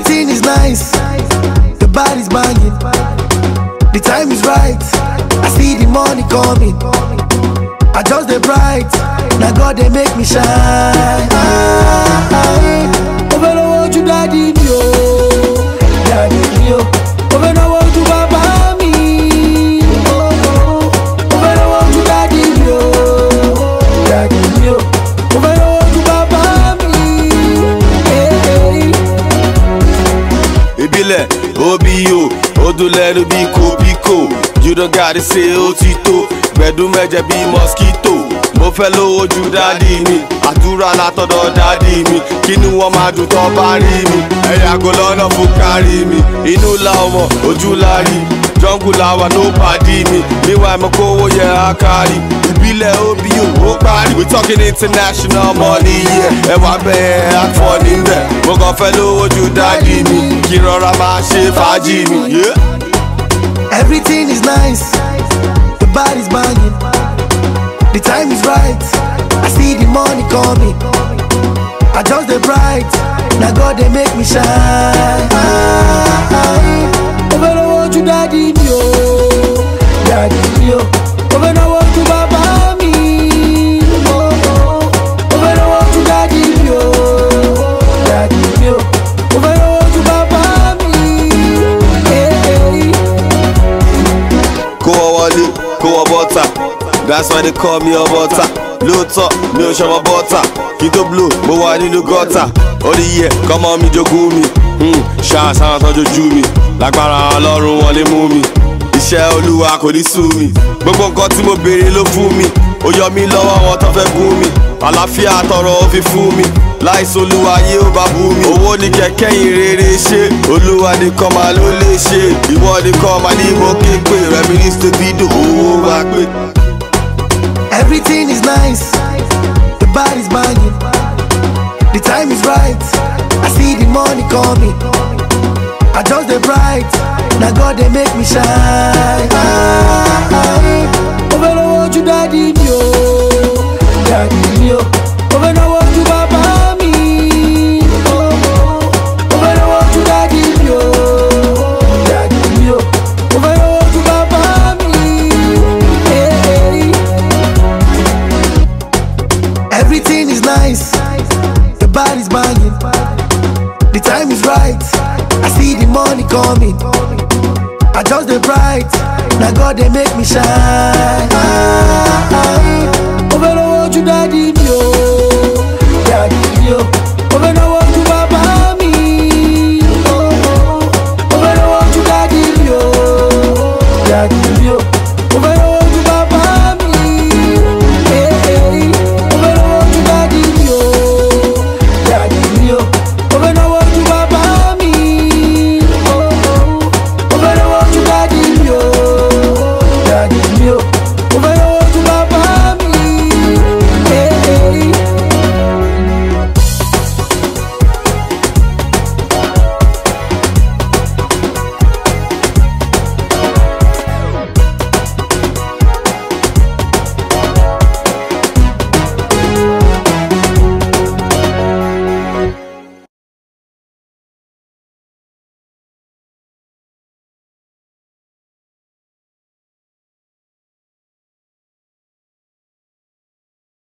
Everything is nice, the body's banging, the time is right. I see the money coming. I just the bright, now God they make me shine. lẹ̀ òbí o ó dún lẹ́nu bí kòbíkò jùdọ̀gàdì ṣe ó ti tó gbẹ̀dún mẹ́jẹ bí mọ́síkítò mo fẹ́ lówó ju dádì mi àdúrà látọ̀dọ̀ dádì mi kínú wọn máa dùn tán bá rí mi ẹ̀yà kò lọ́nà fún kárí mi inú la ọmọ ojú la rí mi. jungle hour nobody me meanwhile my go yeah i carry ìbílẹ̀ obi ò parí we talking international money yeah ẹwà bẹ́ẹ̀ àfọ̀ níbẹ̀ mo kàn fẹ́ lówó ju dáàdi mi kí rọra máa ṣe fàájì me Yeah. everything is nice the body's is banging the time is right i see the money coming i just the bright now god they make me shine. wọlé kó wọ bọ́tà that's why they call me ọbọ̀tà lóòótọ́ mi ò ṣọmọ bọ́tà kí n tó blow mo wà nílùú gọ́tà ó ní yẹ kọ́mọ mi jogún mi hmm, ṣáàṣà tán jojú mi lágbára ọlọ́run wọlé mú mi iṣẹ́ olúwa kò ní sú mi gbogbo nǹkan tí mo béèrè ló fún mi ó yọ mí lọ́wọ́ wọn tán fẹ́ gún mi àlàáfíà tọrọ ó fi fún mi láìsí olúwa yé ó bá bú mi. owó ni kẹ̀kẹ́ ìrere ṣe olúwa nìkan máa ló lè ṣe ìwọ nìkan máa ní mo ké pé rẹmi ní stéphidò owó máa pé. everything is nice the bar is banging the time is right i see the money coming i just dey bright na god dey make me shine. The time is right. I see the money coming. I just the bright. Now God they make me shine.